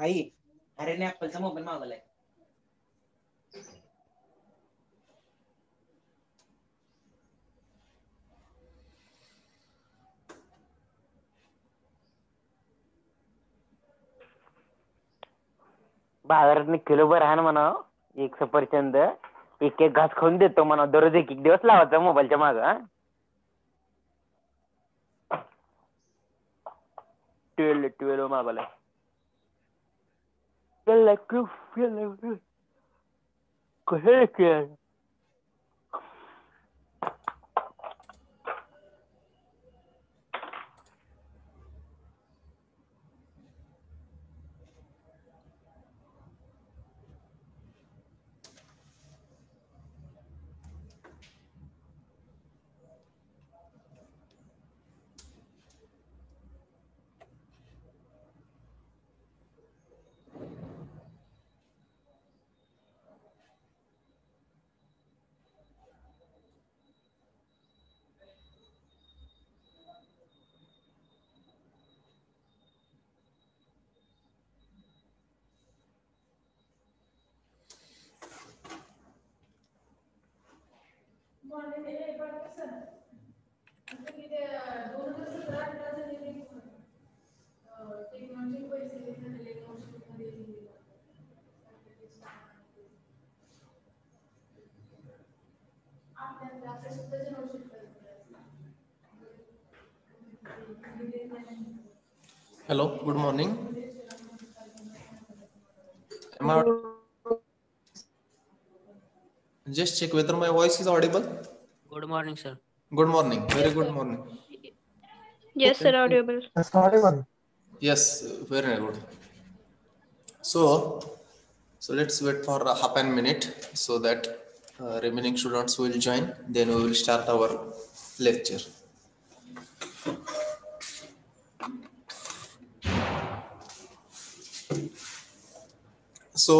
आई अरे ऍपलचा मोबाईल मागवलाय. बाजारात किलो भर आहे म्हणा एक सफरचंद एक एक घास खाऊन देतो म्हणा दररोज एक एक दिवस लावायचा मोबाईलच्या माग ट्वेल्व ट्वेल्व मागवलाय. es la cruz que le cogí Hello, good morning. Am I, just check whether my voice is audible. Good morning, sir. Good morning. Very good morning. Yes, sir, audible. That's audible. Yes, very good. So, so let's wait for a half an minute so that uh, remaining students will join. Then we will start our lecture. So,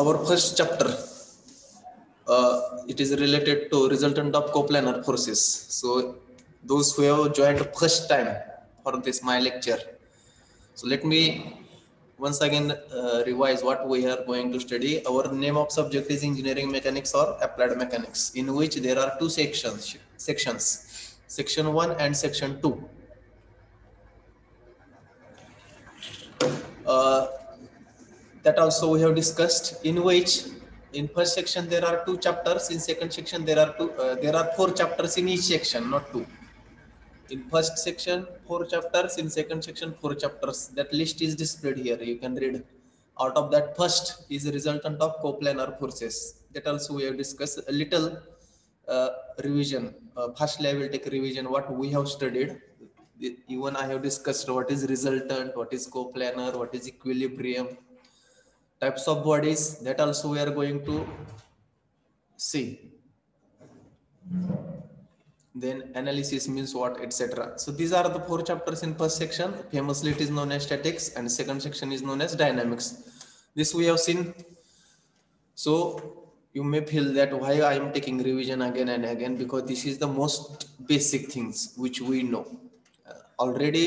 our first chapter, uh, it is related to resultant of coplanar forces. So, those who have joined first time for this my lecture. So, let me once again uh, revise what we are going to study. Our name of subject is engineering mechanics or applied mechanics, in which there are two sections. Sections, section one and section two. Uh, that also we have discussed in which in first section there are two chapters in second section there are two uh, there are four chapters in each section not two. In first section four chapters in second section four chapters. That list is displayed here. You can read. Out of that first is a resultant of coplanar forces. That also we have discussed. A little uh, revision uh, firstly i will take revision what we have studied even i have discussed what is resultant what is coplanar what is equilibrium types of bodies that also we are going to see. Then analysis means what etc so these are the four chapters in first section. Famously it is known as statics and second section is known as dynamics. This we have seen. So you may feel that why i am taking revision again and again because this is the most basic things which we know already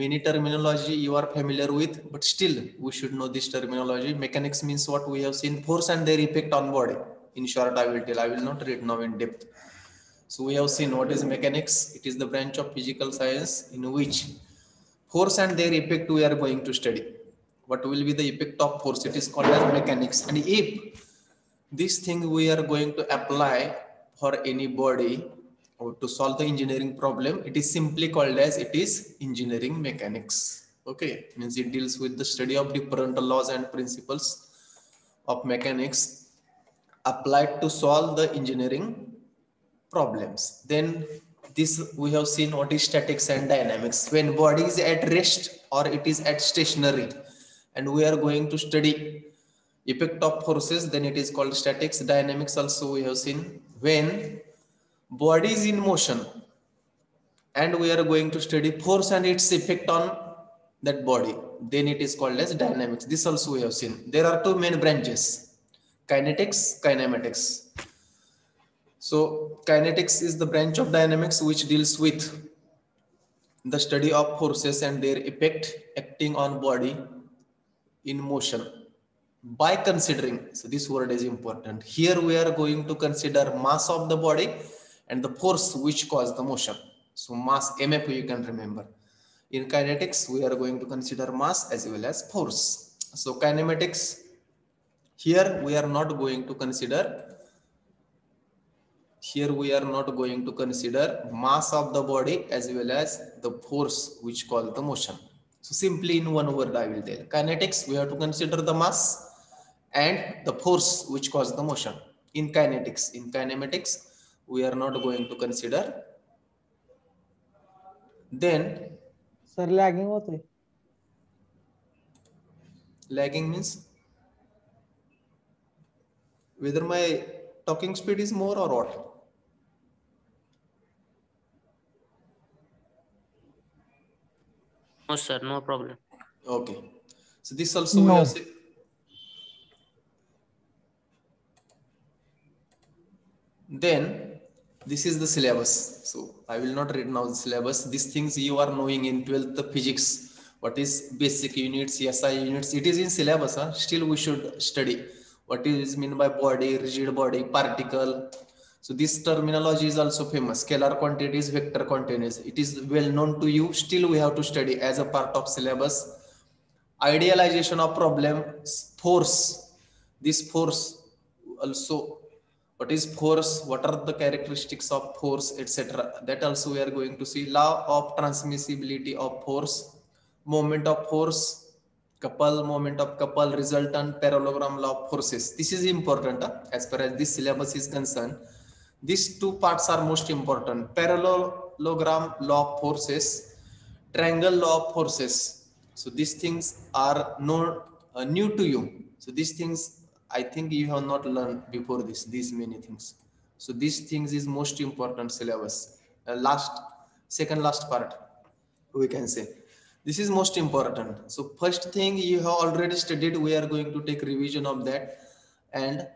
many terminology you are familiar with but still we should know this terminology. Mechanics means what we have seen force and their effect on body in short i will tell i will not read now in depth. So we have seen what is mechanics. It is the branch of physical science in which force and their effect we are going to study. What will be the effect of force? It is called as mechanics. And if this thing we are going to apply for any body to solve the engineering problem it is simply called as it is engineering mechanics. Okay means it deals with the study of different laws and principles of mechanics applied to solve the engineering problems. Then this we have seen what is statics and dynamics. When body is at rest or it is at stationary and we are going to study effect of forces then it is called statics. Dynamics also we have seen. When body is in motion and we are going to study force and its effect on that body. Then it is called as dynamics. This also we have seen. There are two main branches kinetics kinematics. So kinetics is the branch of dynamics which deals with the study of forces and their effect acting on body in motion. By considering so this word is important. Here we are going to consider mass of the body and the force which cause the motion. So mass mf you can remember. In kinetics we are going to consider mass as well as force. So kinematics here we are not going to consider here we are not going to consider mass of the body as well as the force which cause the motion. So simply in one word i will tell. Kinetics we have to consider the mass and the force which cause the motion. In kinetics in kinematics we are not going to consider. Then sir lagging होते. lagging means whether my talking speed is more or what. No sir no problem. Okay. So this also no. we then this is the syllabus. So i will not read now the syllabus. These things you are knowing in 12th physics. What is basic units si units? It is in syllabus huh? still we should study. What is mean by body rigid body particle. So this terminology is also famous. Scalar quantities vector quantities it is well known to you. Still we have to study as a part of syllabus. Idealization of problem, force. This force also what is force? What are the characteristics of force etc that also we are going to see. Law of transmissibility of force. Moment of force. Couple moment of couple resultant parallelogram law of forces. This is important huh? as far as this syllabus is concerned. These two parts are most important. Parallelogram law of forces triangle law of forces. So these things are not uh, new to you. So these things i think you have not learned before this these many things. So these things is most important syllabus. Uh, last second last part we can say. This is most important. So first thing you have already studied we are going to take revision of that. And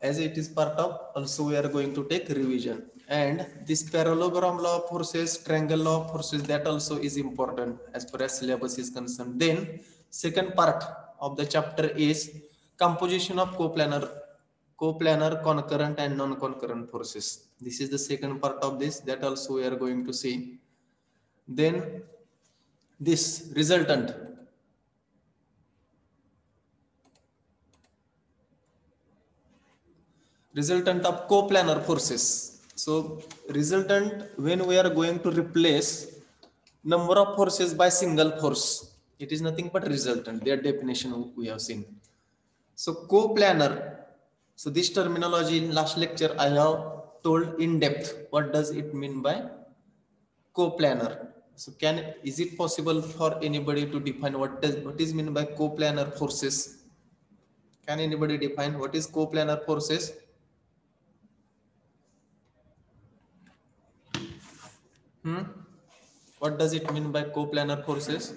as it is part of also we are going to take revision. And this parallelogram law of forces triangle law of forces that also is important as far as syllabus is concerned. Then second part of the chapter is composition of coplanar coplanar concurrent and non-concurrent forces. This is the second part of this that also we are going to see. Then this resultant. Resultant of coplanar forces. So resultant when we are going to replace number of forces by single force it is nothing but resultant. Their definition we have seen so coplanar so this terminology in last lecture i have told in depth. What does it mean by coplanar so can is it possible for anybody to define what does what is mean by coplanar forces? Can anybody define what is coplanar forces? Hmm? What does it mean by coplanar forces?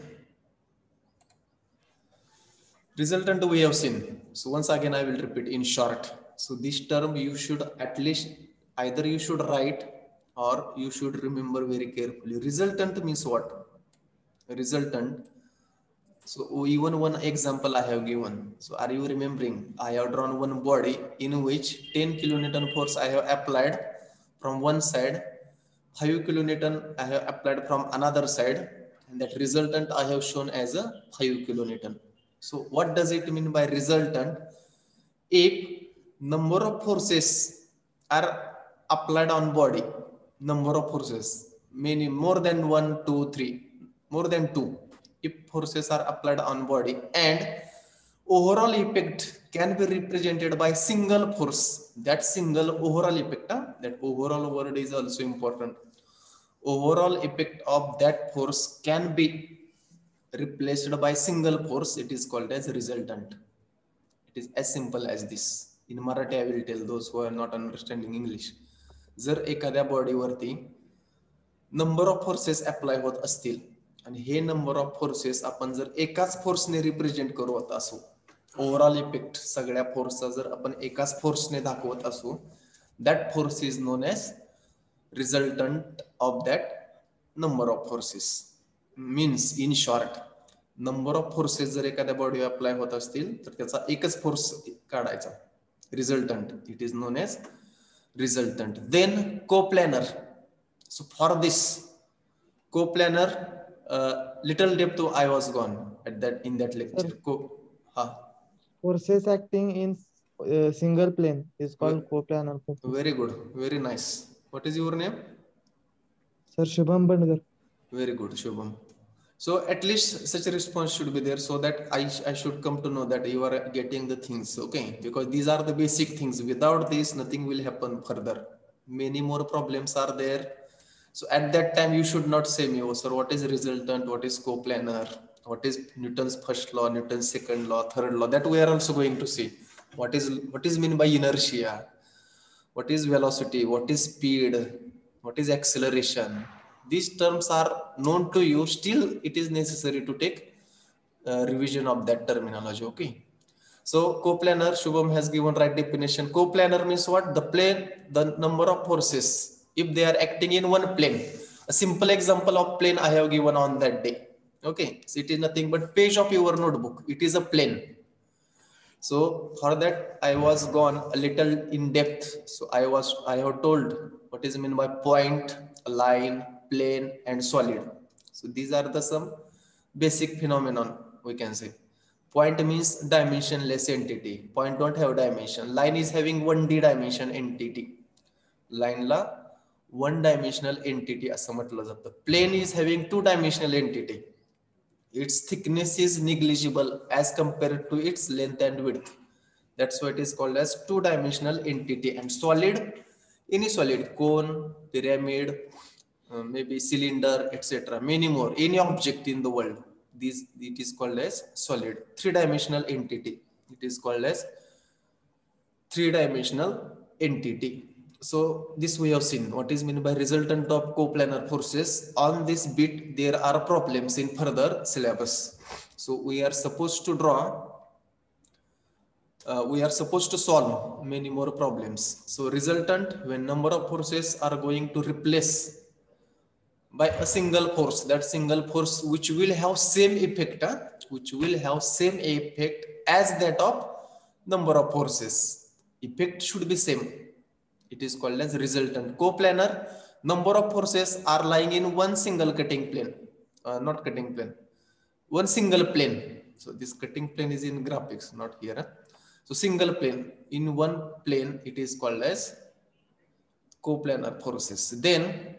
Resultant we have seen. So once again, I will repeat in short. So this term you should at least either you should write or you should remember very carefully. Resultant means what? Resultant. So even one example I have given. So are you remembering? I have drawn one body in which 10 kilonewton force I have applied from one side 5 kilonewton I have applied from another side and that resultant I have shown as a 5 kilonewton. So what does it mean by resultant? If number of forces are applied on body, number of forces, meaning more than one, two, three, more than two, if forces are applied on body and overall effect can be represented by single force that single overall effect huh? that overall word is also important overall effect of that force can be replaced by single force it is called as resultant. It is as simple as this. In marathi i will tell those who are not understanding english. जर एखाद्या बॉडीवरती number of forces apply होत असतील आणि हे number of forces आपण जर एकाच फोर्सने represent करत असू ओव्हरऑल इफेक्ट सगळ्या फोर्सचा जर आपण एकाच फोर्सने दाखवत असू that force is known as resultant of that number of forces means in short number of forces जर एखाद्या बॉडी अप्लाय होत असतील तर त्याचा एकच फोर्स काढायचा. Resultant it is known as resultant then coplanar so for this coplanar little depth I was gone at that in that lecture. को हा in uh, single plane is called coplanar forces. Very good very nice what is your name Sir Shubham Bandgar. Very good, Shubham. So at least such a response should be there so that I, I should come to know that you are getting the things, okay? Because these are the basic things. Without this, nothing will happen further. Many more problems are there. So at that time, you should not say me, oh sir, what is resultant, what is coplanar, what is Newton's first law, Newton's second law, third law. That we are also going to see. What is what is mean by inertia? What is velocity? What is speed? What is acceleration? These terms are known to you. Still, it is necessary to take uh, revision of that terminology. Okay. So coplanar, Shubham has given right definition. Coplanar means what? The plane, the number of forces, if they are acting in one plane. A simple example of plane I have given on that day. Okay. So it is nothing but page of your notebook. It is a plane. So for that, I was gone a little in depth. So I was, I have told what is meant by point, line, plane, and solid. So these are the some basic phenomenon we can say. Point means dimensionless entity. Point don't have dimension. Line is having 1D dimension entity. Line La one dimensional entity असं म्हटलं जातं. Plane is having two dimensional entity. its thickness is negligible as compared to its length and width. That's why it is called as two-dimensional entity. And solid, any solid, cone, pyramid, uh, maybe cylinder, etc. Many more, any object in the world. This it is called as solid. Three-dimensional entity. It is called as three-dimensional entity. So this we have seen what is meant by resultant of coplanar forces. On this bit, there are problems in further syllabus. So we are supposed to draw, uh, we are supposed to solve many more problems. So resultant when number of forces are going to replace by a single force, that single force which will have same effect, huh? which will have same effect as that of number of forces. Effect should be same. It is called as resultant. Coplanar number of forces are lying in one single cutting plane. Uh, not cutting plane. One single plane. So this cutting plane is in graphics not here huh? so single plane. In one plane it is called as coplanar forces. Then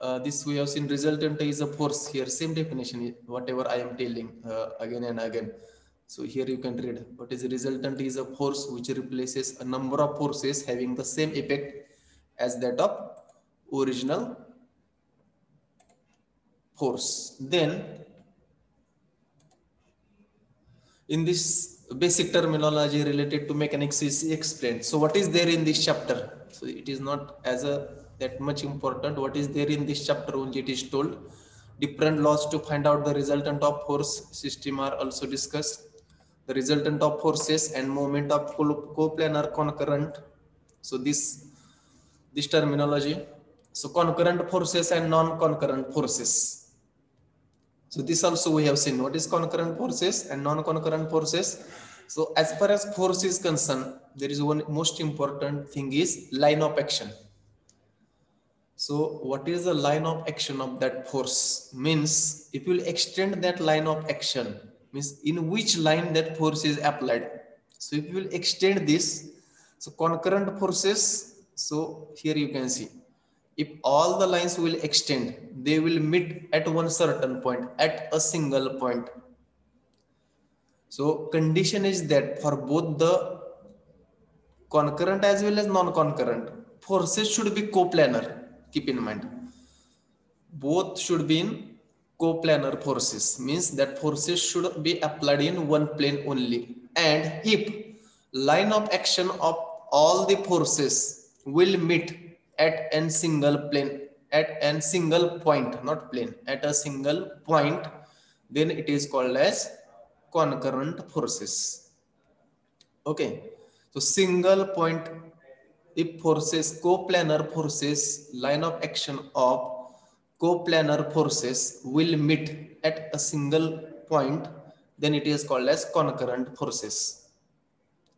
uh, this we have seen resultant is a force here same definition whatever i am telling uh, again and again so here you can read what is resultant is a force which replaces a number of forces having the same effect as that of original force. Then in this basic terminology related to mechanics is explained. So what is there in this chapter? So it is not as a that much important. What is there in this chapter only it is told. Different laws to find out the resultant of force system are also discussed the resultant of forces and moment of coplanar concurrent. So this, this terminology. So concurrent forces and non-concurrent forces. So this also we have seen what is concurrent forces and non-concurrent forces. So as far as force is concerned, there is one most important thing is line of action. So what is the line of action of that force? Means if you will extend that line of action, means in which line that force is applied. So if you will extend this, so concurrent forces, so here you can see, if all the lines will extend, they will meet at one certain point, at a single point. So condition is that for both the concurrent as well as non-concurrent, forces should be coplanar, keep in mind. Both should be in coplanar forces. Means that forces should be applied in one plane only. And if line of action of all the forces will meet at a single plane at a single point not plane at a single point then it is called as concurrent forces. Okay. So single point if forces coplanar forces line of action of coplanar forces will meet at a single point, then it is called as concurrent forces.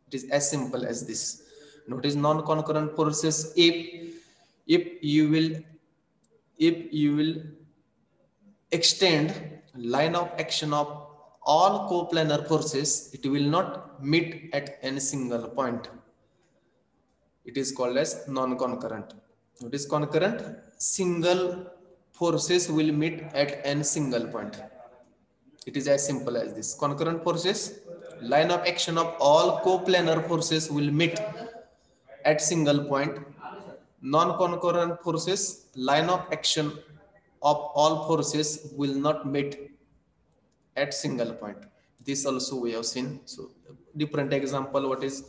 It is as simple as this. Notice non-concurrent forces if if you will if you will extend line of action of all coplanar forces, it will not meet at any single point. It is called as non-concurrent. What is concurrent? Single forces will meet at any single point. It is as simple as this. Concurrent forces, line of action of all coplanar forces will meet at single point. Non-concurrent forces, line of action of all forces will not meet at single point. This also we have seen. So different example, what is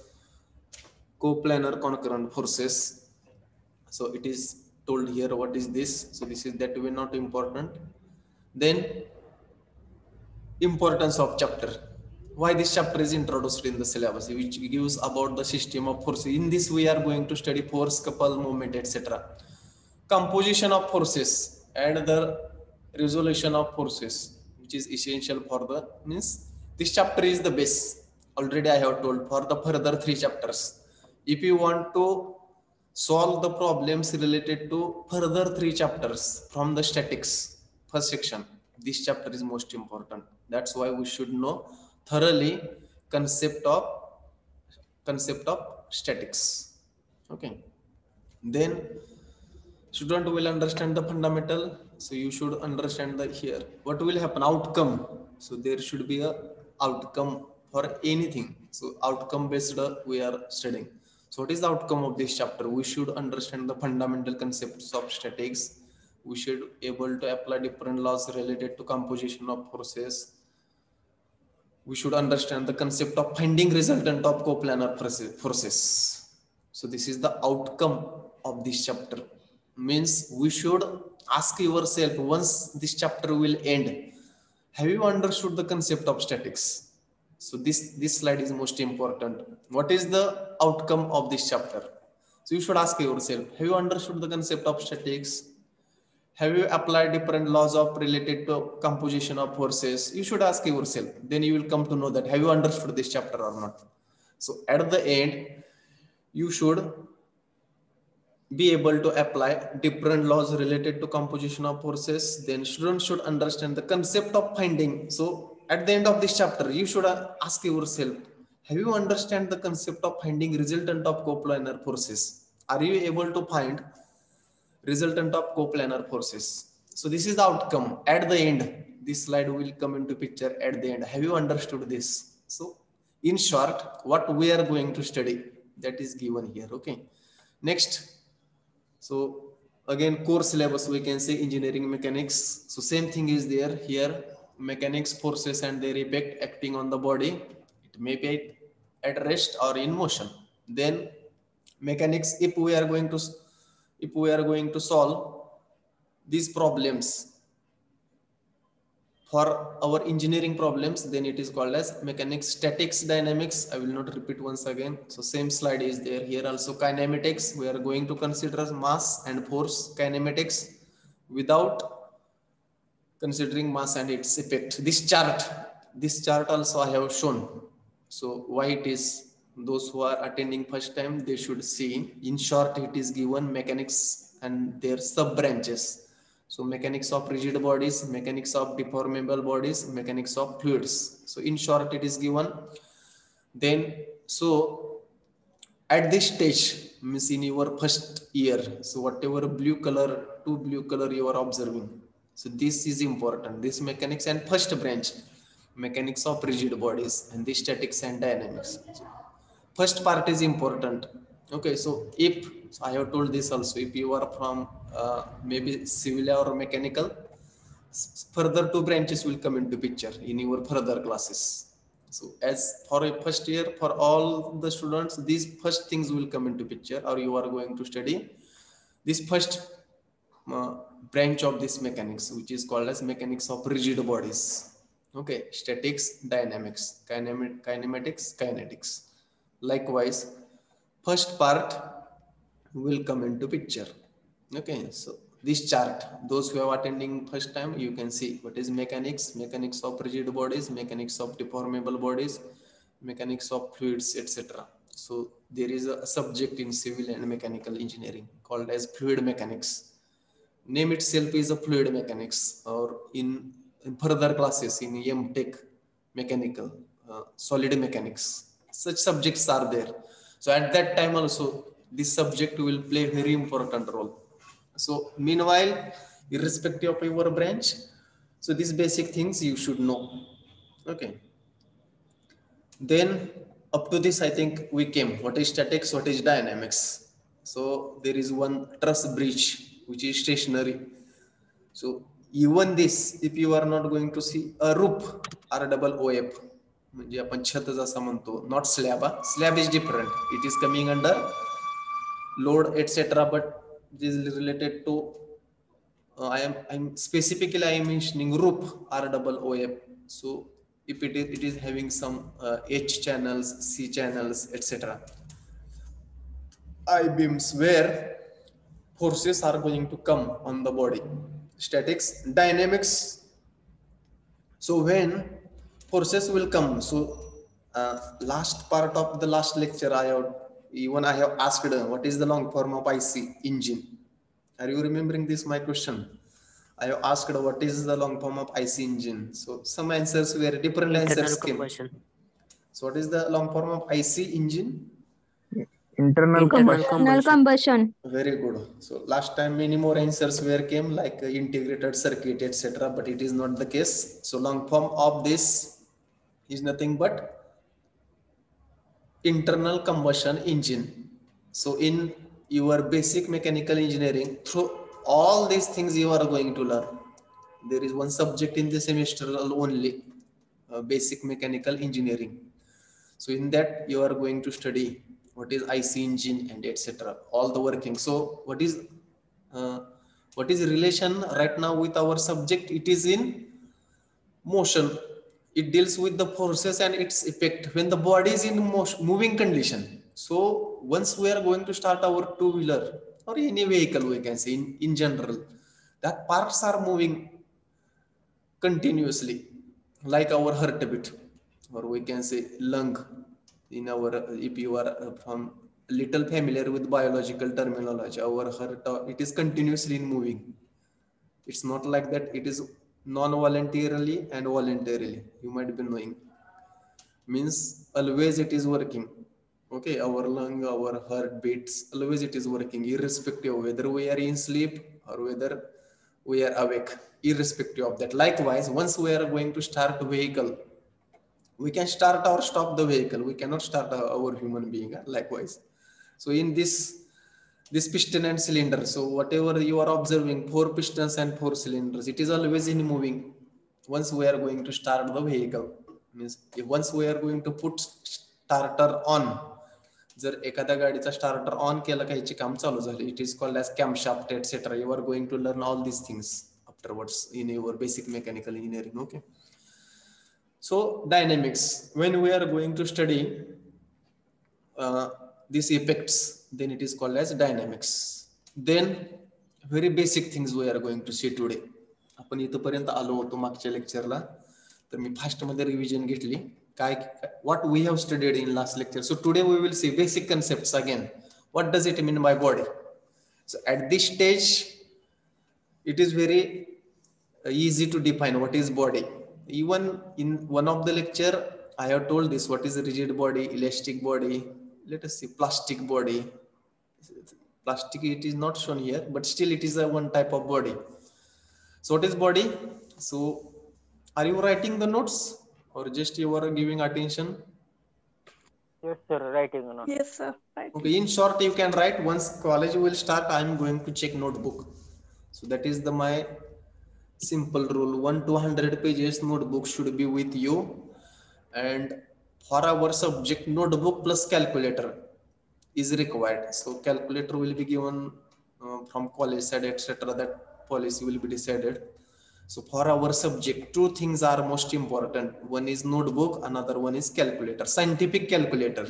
coplanar concurrent forces. So it is told here what is this. So this is that way not important. Then importance of chapter. Why this chapter is introduced in the syllabus, which gives about the system of forces. In this, we are going to study force, couple, moment, etc. Composition of forces and the resolution of forces, which is essential for the means. This chapter is the base. Already I have told for the further three chapters. If you want to solve the problems related to further three chapters from the statics first section this chapter is most important. That's why we should know thoroughly concept of concept of statics. Okay. Then student will understand the fundamental so you should understand the here. What will happen? Outcome. So there should be a outcome for anything. So outcome based we are studying so what is the outcome of this chapter? We should understand the fundamental concepts of statics. We should be able to apply different laws related to composition of forces. We should understand the concept of finding resultant of coplanar forces. So this is the outcome of this chapter. Means we should ask yourself once this chapter will end. Have you understood the concept of statics? So this, this slide is most important. What is the outcome of this chapter? So you should ask yourself, have you understood the concept of statics? Have you applied different laws of related to composition of forces? You should ask yourself. Then you will come to know that have you understood this chapter or not? So at the end, you should be able to apply different laws related to composition of forces. Then students should understand the concept of finding. So at the end of this chapter, you should ask yourself, have you understand the concept of finding resultant of coplanar forces? Are you able to find resultant of coplanar forces? So this is the outcome. At the end, this slide will come into picture at the end. Have you understood this? So in short, what we are going to study, that is given here. Okay. Next. So again, core syllabus, we can say engineering mechanics. So same thing is there here mechanics forces and their effect acting on the body. It may be at rest or in motion. Then mechanics if we are going to if we are going to solve these problems for our engineering problems then it is called as mechanics statics dynamics. I will not repeat once again. So same slide is there. Here also kinematics we are going to consider mass and force kinematics without considering mass and its effect. This chart, this chart also I have shown. So why it is those who are attending first time, they should see. In short, it is given mechanics and their sub branches. So mechanics of rigid bodies, mechanics of deformable bodies, mechanics of fluids. So in short, it is given. Then, so at this stage, means in your first year, so whatever blue color, two blue color you are observing, so this is important. This mechanics and first branch, mechanics of rigid bodies and the statics and dynamics. So first part is important. Okay, so if so I have told this also, if you are from uh, maybe civil or mechanical, further two branches will come into picture in your further classes. So as for a first year, for all the students, these first things will come into picture or you are going to study. This first uh, branch of this mechanics, which is called as mechanics of rigid bodies. Okay, statics, dynamics, kinemat kinematics, kinetics. Likewise, first part will come into picture. Okay, so this chart. Those who are attending first time, you can see what is mechanics, mechanics of rigid bodies, mechanics of deformable bodies, mechanics of fluids, etc. So there is a subject in civil and mechanical engineering called as fluid mechanics. Name itself is a fluid mechanics or in, in further classes in M.Tech mechanical, uh, solid mechanics. Such subjects are there. So at that time also, this subject will play very important role. So meanwhile, irrespective of your branch, so these basic things you should know. Okay. Then up to this, I think we came. What is statics? What is dynamics? So there is one truss bridge which is stationary. So even this, if you are not going to see a roof, R double OF, म्हणजे आपण छत जसा म्हणतो not slab slab is different it is coming under load etcetera but it is related to I am I'm specifically I am mentioning ROOP R double OF. So if it is it is having some uh, H channels, C channels, etc. I beams where forces are going to come on the body. Statics, dynamics. So when forces will come, so uh, last part of the last lecture I have even I have asked uh, what is the long form of IC engine. Are you remembering this my question? I have asked what is the long form of IC engine. So some answers were different Internal answers came. So what is the long form of IC engine? Internal Internal combustion. Internal combustion. Very good. So last time many more answers were came like integrated circuit, etc. But it is not the case. So long form of this is nothing but internal combustion engine. So in your basic mechanical engineering, through all these things you are going to learn. There is one subject in the semester only, uh, basic mechanical engineering. So in that you are going to study what is IC engine and etc. All the working. So what is uh, what is relation right now with our subject? It is in motion. It deals with the forces and its effect when the body is in motion, moving condition. So once we are going to start our two wheeler or any vehicle, we can say in, in general, that parts are moving continuously, like our heartbeat, or we can say lung. In our, if you are uh, from little familiar with biological terminology, our heart it is continuously moving. It's not like that. It is non-voluntarily and voluntarily. You might be knowing. Means always it is working. Okay, our lung, our heart beats, always it is working, irrespective of whether we are in sleep or whether we are awake, irrespective of that. Likewise, once we are going to start vehicle, we can start or stop the vehicle. We cannot start our our human being. uh, Likewise, so in this this piston and cylinder. So whatever you are observing, four pistons and four cylinders, it is always in moving. Once we are going to start the vehicle, means if once we are going to put starter on, जर एखाद्या गाडीचा starter on केला का ह्याची काम चालू झाली it is called as camshaft etcetera you are going to learn all these things afterwards in your basic mechanical engineering okay so dynamics when we are going to study uh, these effects then it is called as dynamics then very basic things we are going to see today आपण इथपर्यंत आलो होतो मागच्या लेक्चरला तर मी fast मध्ये revision घेतली काय what we have studied in last lecture so today we will see basic concepts again what does it mean by body so at this stage it is very uh, easy to define what is body even in one of the lecture i have told this what is a rigid body elastic body let us see plastic body plastic it is not shown here but still it is a one type of body so what is body so are you writing the notes or just you are giving attention Yes, sir. Writing or not. Yes, sir. Right. Okay, in short, you can write once college will start. I'm going to check notebook. So that is the my simple rule. One to hundred pages notebook should be with you, and for our subject, notebook plus calculator is required. So calculator will be given uh, from college side, etc. That policy will be decided. So for our subject, two things are most important. One is notebook, another one is calculator, scientific calculator.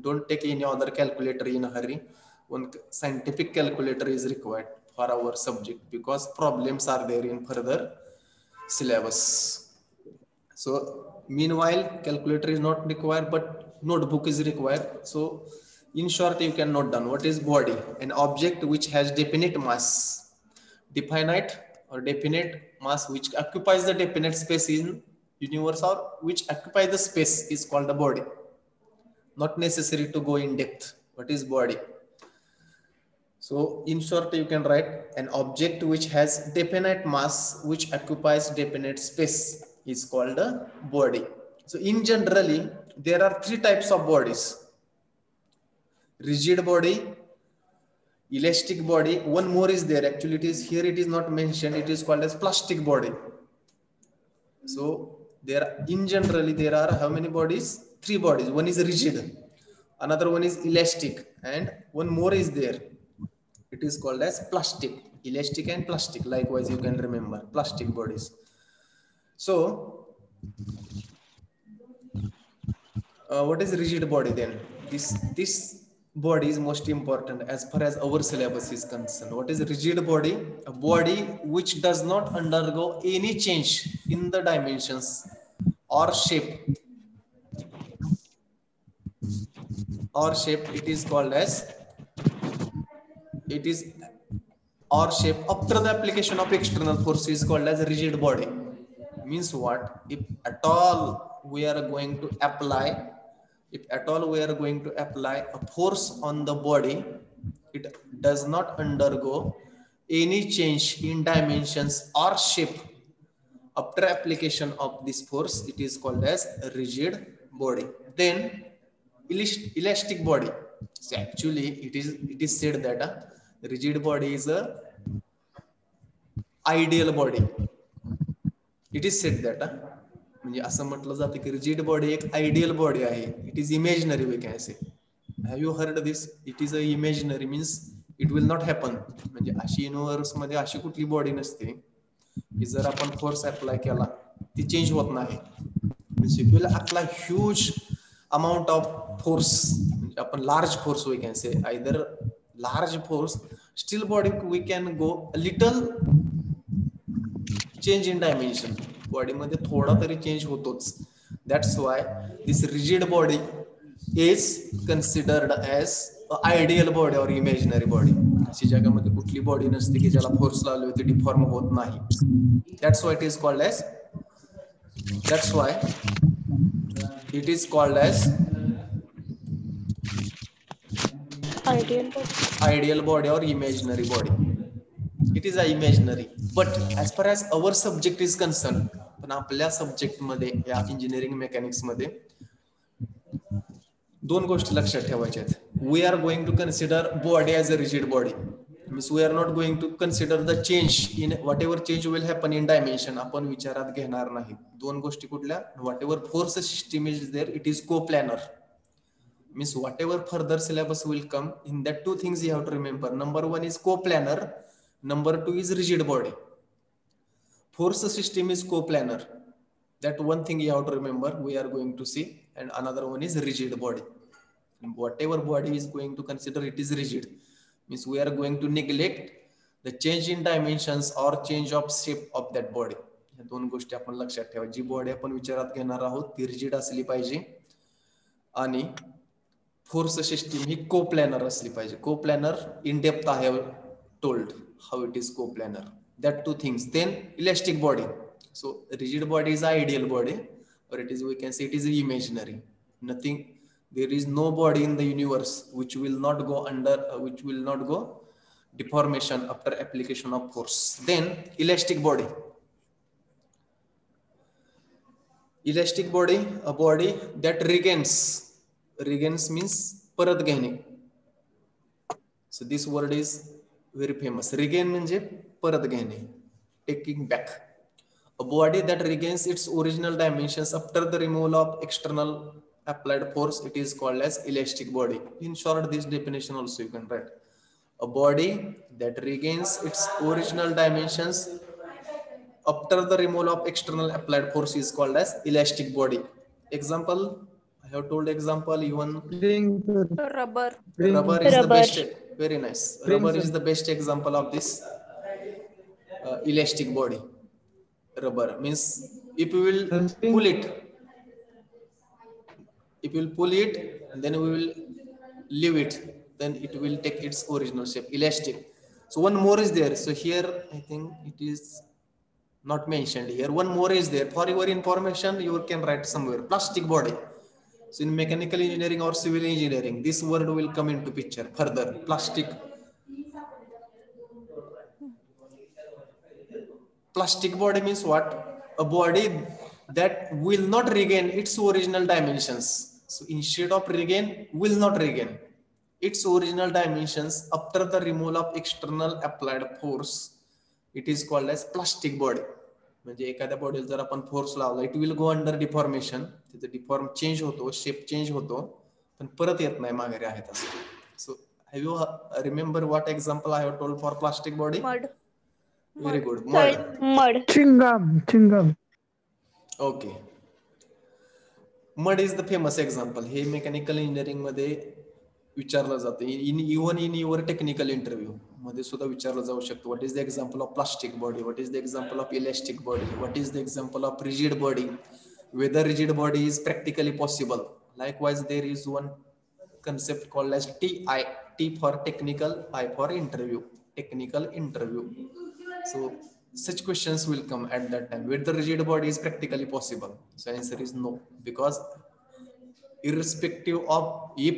Don't take any other calculator in a hurry. One scientific calculator is required for our subject because problems are there in further syllabus. So meanwhile, calculator is not required, but notebook is required. So in short, you can note down what is body, an object which has definite mass, definite or definite mass which occupies the definite space in universe or which occupies the space is called the body. Not necessary to go in depth. What is body? So in short, you can write an object which has definite mass which occupies definite space is called a body. So in generally, there are three types of bodies. Rigid body, elastic body, one more is there. Actually, it is here, it is not mentioned. It is called as plastic body. So there in generally, there are how many bodies? Three bodies. One is rigid, another one is elastic, and one more is there it is called as plastic elastic and plastic. Likewise you can remember plastic bodies. So uh, what is rigid body then? This this body is most important as far as our syllabus is concerned. What is rigid body? A body which does not undergo any change in the dimensions or shape. Or shape it is called as it is or shape. After the application of external force is called as rigid body means what? If at all we are going to apply if at all we are going to apply a force on the body it does not undergo any change in dimensions or shape. After application of this force it is called as rigid body. Then elastic body. So actually, it is it is said that a rigid body is a ideal body. It is said that म्हणजे असं म्हटलं जातं की rigid body एक ideal body आहे. It is imaginary we can say have you heard this it is a imaginary means it will not happen म्हणजे अशी universe मध्ये अशी कुठली बॉडी नसते की जर आपण फोर्स अप्लाय केला, ती चेंज होत नाही. Means it huge amount of force upon large force we can say either large force still body we can go a little change in dimension body madhe thoda tari change होतोच that's why this rigid body is considered as ideal body or imaginary body अशी जगामध्ये कुठली body नसते की ज्याला force लावले होते deform होत नाही that's why it is called as that's why it is called as Ideal body. ideal body or imaginary body it is a imaginary but as far as our subject is concerned पण आपल्या सब्जेक्टमध्ये या engineering मेकॅनिक्समध्ये दोन गोष्टी लक्षात ठेवायच्या आहेत we are going to consider body as a rigid body means we are not going to consider the change in whatever change will happen in dimension आपण विचारात घेणार नाही. दोन गोष्टी कुठल्या? Whatever force system is there it is coplanar means whatever further syllabus will come in that two things you have to remember number one is coplanar number two is rigid body force system is coplanar that one thing you have to remember we are going to see and another one is rigid body whatever body is going to consider it is rigid means we are going to neglect the change in dimensions or change of shape of that body या दोन गोष्टी आपण लक्षात ठेवा जी body आपण विचारात घेणार आहोत ती रिजिड असली पाहिजे आणि फोर्स सिस्टीम ही को प्लॅनर असली पाहिजे को planner in depth I have told how it is coplanar that two things then elastic body so rigid body is ideal body or it is we can say it is imaginary nothing there is no body in the universe which will not go under uh, which will not go deformation after application of force then elastic body elastic body a body that regains regains means परत घेणे so this word is very famous regain म्हणजे परत घेणे taking back a body that regains its original dimensions after the removal of external applied force it is called as elastic body in short this definition also you can write a body that regains its original dimensions after the removal of external applied force is called as elastic body example i have told example even Ring. Rubber. Ring. rubber is the Rubber. best very nice rubber is the best example of this uh, elastic body rubber means if you will pull it if you will pull it and then we will leave it. Then it will take its original shape elastic. So one more is there. So here i think it is not mentioned here. One more is there. For your information you can write somewhere. Plastic body. So in mechanical engineering or civil engineering this word will come into picture further. Plastic. Plastic body means what? A body that will not regain its original dimensions So instead of regain, will not regain. Its original dimensions after the removal of external applied force. It is called as plastic body. म्हणजे एखाद्या बॉडीला जर आपण force लावला it will go under deformation तिथे deform change होतो shape change होतो पण परत येत नाही माघारी आहेत असं. So have you remember what example I have told for plastic body very good mud. Mud. Chewing gum chewing gum. Okay mud is the famous example hey mechanical engineering मध्ये विचारलं जातं. In even in your technical interview मध्ये सुद्धा विचारलं जाऊ शकतं. What is the example of plastic body what is the example of elastic body what is the example of rigid body whether rigid body is practically possible. Likewise, there is one concept called as ti t for technical, i for interview. Technical interview. So such questions will come at that time. Whether rigid body is practically possible. So answer is no. Because irrespective of if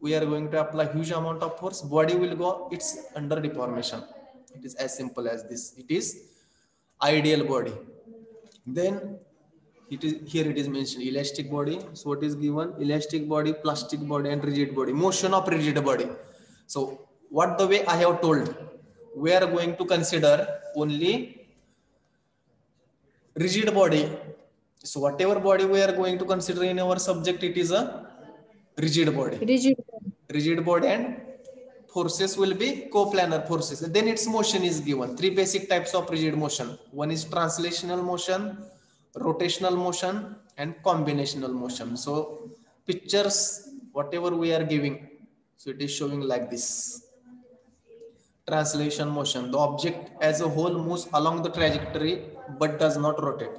we are going to apply huge amount of force body will go it's under deformation. It is as simple as this. It is ideal body. Then it is here it is mentioned elastic body. So what is given? Elastic body plastic body and rigid body. Motion of rigid body. So what the way i have told we are going to consider only rigid body. So whatever body we are going to consider in our subject it is a rigid body. Rigid. rigid body and forces will be coplanar forces. Then its motion is given. Three basic types of rigid motion. One is translational motion rotational motion and combinational motion. So pictures whatever we are giving so it is showing like this translation motion. The object as a whole moves along the trajectory but does not rotate.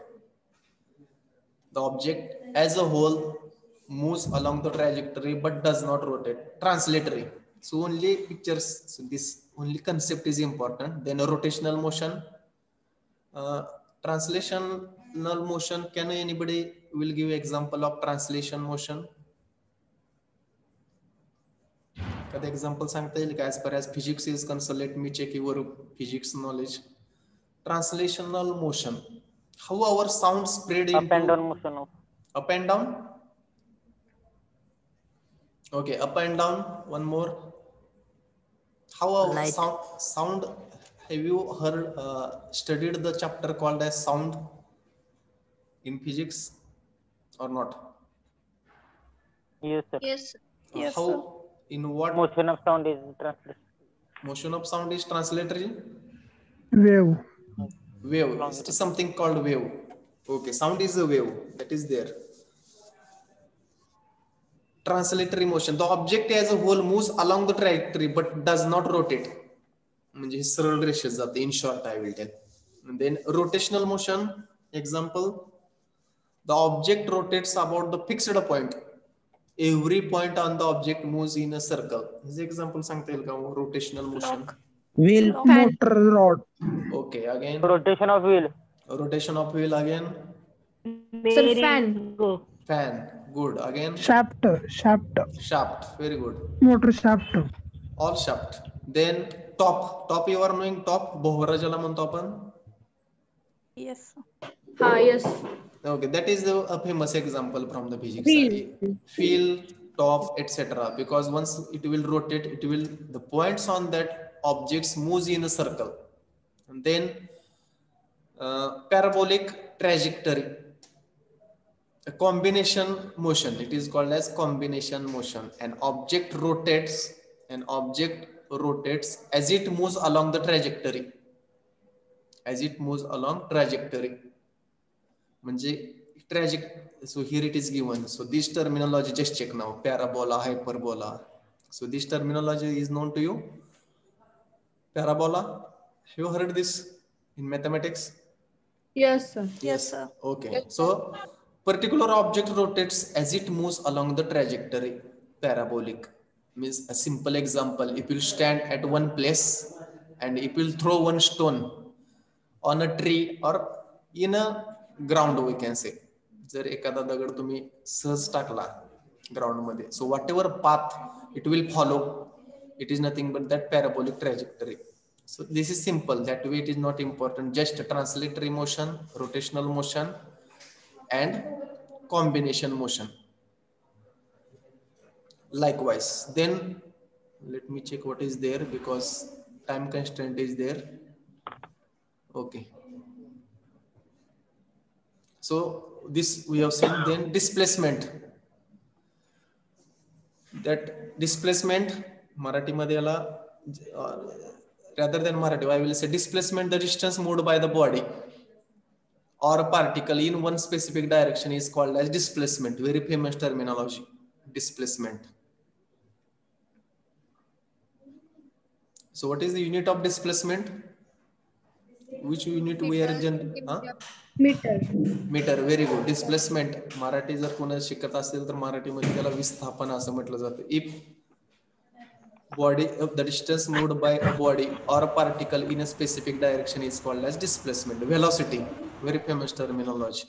The object as a whole moves along the trajectory but does not rotate. Translatory. So only pictures so this only concept is important. Then a rotational motion. Uh, translational motion can anybody will give example of translation motion एखाद example संगता येईल पर as physics is consult me check your physics knowledge translational motion how our sound spread in up and motion up and down okay up and down one more how our sound sound have you ever studied the chapter called as sound in physics or not yes sir yes sir how in what motion of sound is translation motion of sound is translatory Wave. wave it is something called wave okay sound is a wave that is there translatory motion the object as a whole moves along the trajectory but does not rotate म्हणजे हे सरळ रेषेत जाते in short I will tell then rotational motion example the object rotates about the fixed point every point on the object moves in a circle hey example सांगता येईल का rotational motion Wheel motor rod. Okay again rotation of wheel rotation of wheel again Sir, fan. go fan good again Shaft. Shaft. shaft very good Motor shaft. all shaft then top top you are knowing top बोहरा ज्याला म्हणतो आपण Yes. Ah, yes. Okay that is the, a famous example from the physics side. wheel top etc because once it will rotate it will the points on that objects moves in a circle. And then uh, parabolic trajectory. A combination motion. It is called as combination motion. An object rotates an object rotates as it moves along the trajectory. As it moves along trajectory म्हणजे tragic so here it is given so this terminology just check now parabola hyperbola So this terminology is known to you. Parabola. Have you heard this in mathematics? Yes, sir. Yes, sir. Okay. So particular object rotates as it moves along the trajectory. Parabolic means a simple example. If you stand at one place and if you throw one stone on a tree or in a ground, we can say. जर एखादा दगड तुम्ही सहज टाकला ground मध्ये सो whatever path it will follow it is nothing but that parabolic trajectory So this is simple. That way it is not important. Just translatory motion, rotational motion, and combination motion. Likewise, then let me check what is there because time constraint is there. Okay. So this we have seen then displacement. That displacement, Marathi याला uh, rather than Marathi, I will say displacement, the distance moved by the body or a particle in one specific direction is called as displacement. Very famous terminology, displacement. So what is the unit of displacement? Which unit we are gen huh? Metre metre very good displacement Marathi जर कोणी शिकत असेल तर मराठी मध्ये त्याला विस्थापन असं म्हटलं जातं. If body the distance moved by a body or particle in a specific direction is called as displacement velocity very famous terminology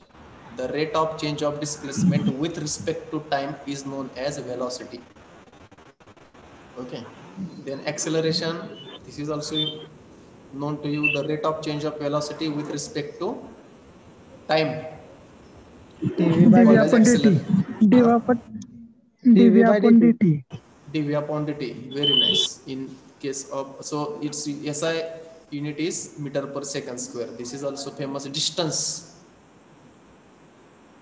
the rate of change of displacement with respect to time is known as velocity okay then acceleration this is also known to you the rate of change of velocity with respect to time. Dv by dv Called as upon dt acceler- dv upon dv dv by upon dt. dt dv upon dt very nice. In case of so its SI unit is meter per second square. This is also famous distance.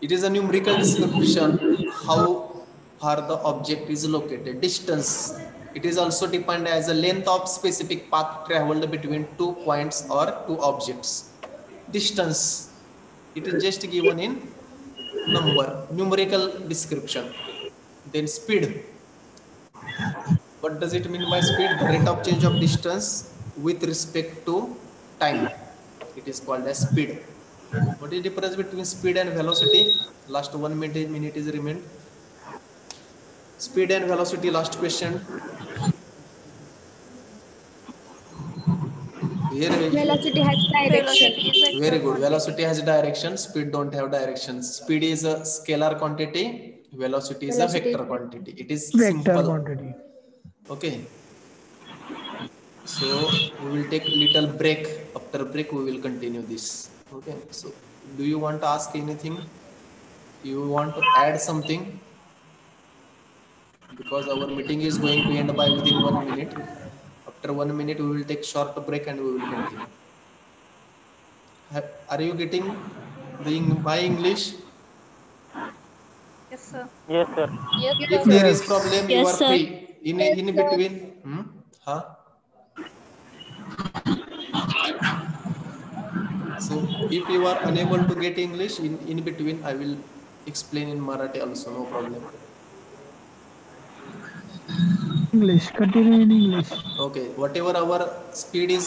It is a numerical description how far the object is located. Distance. It is also defined as a length of specific path traveled between two points or two objects. Distance it is just given in number numerical description then speed what does it mean by speed? The rate of change of distance with respect to time. It is called as speed. What is the difference between speed and velocity? Last one minute, minute is remained. Speed and velocity, last question. Here, Velocity has direction. Velocity very good. Velocity has direction, speed don't have direction. Speed is a scalar quantity, velocity is a vector quantity. It is vector simple. quantity Okay. So we will take a little break. After break, we will continue this. Okay. So do you want to ask anything? You want to add something? Because our meeting is going to end by within one minute. After one minute, we will take short break and we will continue. Are you getting the my English? Yes, sir. Yes, sir. If there is problem, you are sir. free. In in between. Hmm? Huh? So if you are unable to get English in, in between, I will explain in Marathi also, no problem. English continue in english Okay, whatever our speed is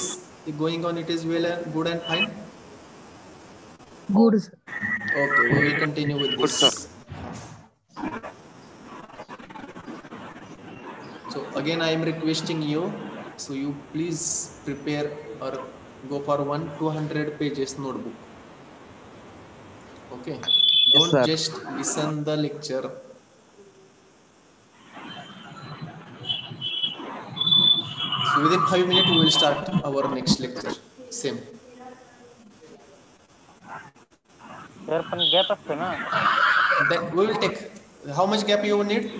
going on, it is well and good and fine. good sir. Okay, we will continue with this. Good, So again, I am requesting you, so you please prepare or go for one 200 pages notebook. Okay, don't just listen the lecture. within five minutes, we will start our next lecture. Same. Then we will take how much gap you need?